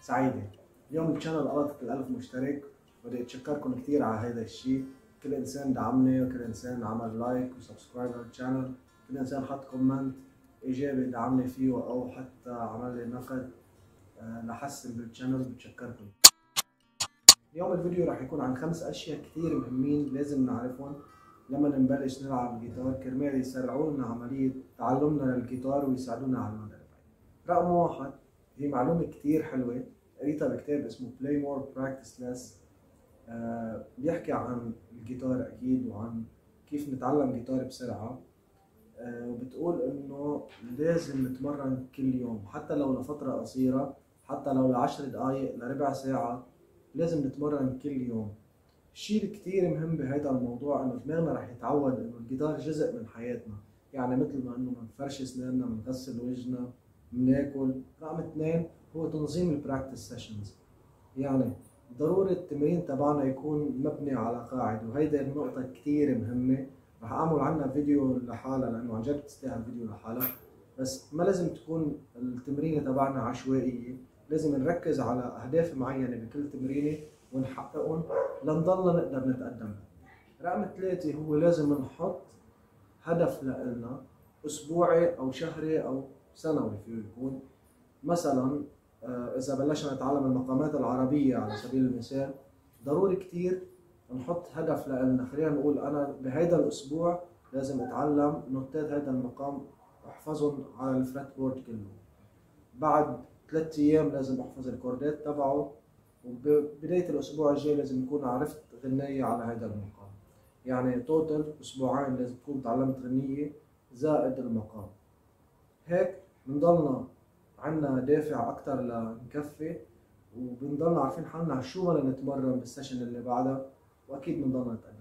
سعيدة. اليوم ال channel قطعت الألف مشترك. بدي أتشكركم كثير على هذا الشيء كل إنسان دعمني وكل إنسان عمل like و subscribe على كل إنسان حط comment إيجابي دعمني فيه أو حتى عمل لي نقد آه، لحسن بال channel بتشكركم. اليوم الفيديو راح يكون عن خمس أشياء كثير مهمين لازم نعرفهم. لما نبلش نلعب الجيتار كرمال يسرعوا لنا عملية تعلمنا للجيتار ويساعدونا على البعيد. رقم واحد هي معلومة كتير حلوة. قريتها بكتاب اسمه More Practice Less. آه بيحكي عن الجيتار أكيد وعن كيف نتعلم جيتار بسرعة. آه وبتقول إنه لازم نتمرن كل يوم حتى لو لفترة قصيرة حتى لو لعشر دقايق لربع ساعة لازم نتمرن كل يوم. الشيء الكثير مهم بهذا الموضوع إنه دماغنا رح يتعود إنه الجيتار جزء من حياتنا. يعني مثل ما إنه بنفرش اسناننا بنغسل وجهنا بناكل رقم اثنين هو تنظيم ال practice sessions يعني ضروري التمرين تبعنا يكون مبني على قاعدة وهيدي النقطة كثير مهمة. رح أعمل عنها فيديو لحالها لأنه عن جد تستاهل فيديو لحالها. بس ما لازم تكون التمرينة تبعنا عشوائية. لازم نركز على أهداف معينة بكل تمرينة ونحققهم لنضلنا نقدر نتقدم. رقم ثلاثة هو لازم نحط هدف لنا أسبوعي أو شهري أو سنوي فيه يكون. مثلا آه، إذا بلشنا نتعلم المقامات العربية على سبيل المثال ضروري كتير نحط هدف لنا خلينا نقول أنا بهيدا الأسبوع لازم أتعلم نوتات هيدا المقام أحفظهم على ال fretboard كله. بعد ثلاث أيام لازم أحفظ الكوردات تبعه وبداية الأسبوع الجاي لازم أكون عرفت غنية على هذا المقام. يعني total أسبوعين لازم تكون تعلمت غنية زائد المقام. هيك بنضلنا عنا دافع أكتر لنكفي وبنضلنا عارفين حالنا شو بدنا نتمرن بال session اللي بعدها وأكيد بنضلنا نتقدم.